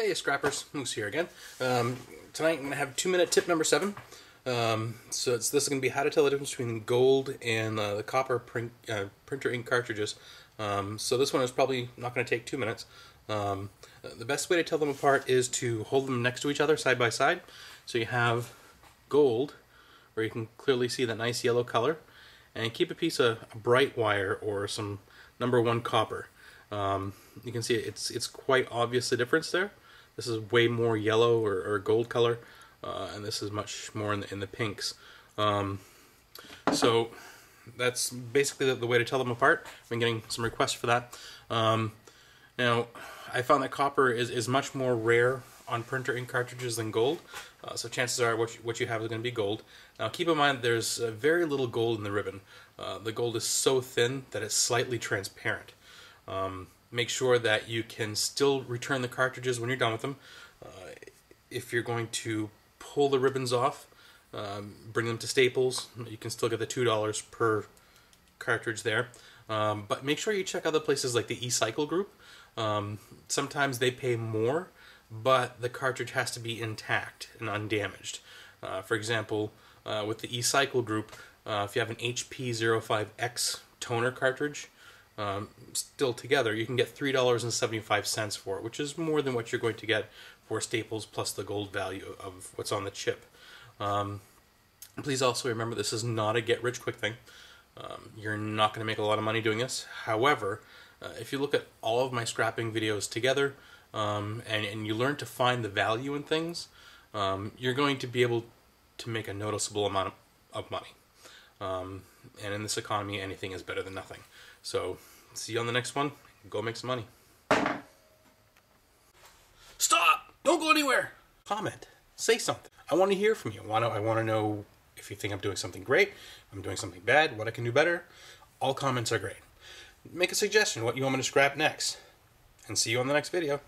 Hey, scrappers, Moose here again. Um, tonight I'm going to have two minute tip number seven. Um, so it's, this is going to be how to tell the difference between gold and uh, the copper print, uh, printer ink cartridges. Um, so this one is probably not going to take two minutes. Um, the best way to tell them apart is to hold them next to each other side by side. So you have gold, where you can clearly see that nice yellow color, and keep a piece of bright wire or some number one copper. Um, you can see it's it's quite obvious the difference there. This is way more yellow or, or gold color, uh, and this is much more in the, in the pinks. Um, so that's basically the, the, way to tell them apart. I've been getting some requests for that. Um, now, I found that copper is, is much more rare on printer ink cartridges than gold, uh, so chances are what you, what you have is going to be gold. Now keep in mind there's uh, very little gold in the ribbon. Uh, the gold is so thin that it's slightly transparent. Um, make sure that you can still return the cartridges when you're done with them. Uh, if you're going to pull the ribbons off, um, bring them to Staples, you can still get the $2 per cartridge there. Um, but make sure you check other places like the e-cycle group. Um, sometimes they pay more, but the cartridge has to be intact and undamaged. Uh, for example, uh, with the e-cycle group, uh, if you have an HP05X toner cartridge, um, still together, you can get $3.75 for it, which is more than what you're going to get for Staples plus the gold value of what's on the chip. Um, please also remember this is not a get rich quick thing. Um, you're not going to make a lot of money doing this. However, uh, if you look at all of my scrapping videos together um, and, and you learn to find the value in things, um, you're going to be able to make a noticeable amount of, of money. Um, and in this economy, anything is better than nothing. So, see you on the next one. Go make some money. Stop! Don't go anywhere! Comment. Say something. I want to hear from you. I want to, I want to know if you think I'm doing something great, I'm doing something bad, what I can do better. All comments are great. Make a suggestion what you want me to scrap next. And see you on the next video.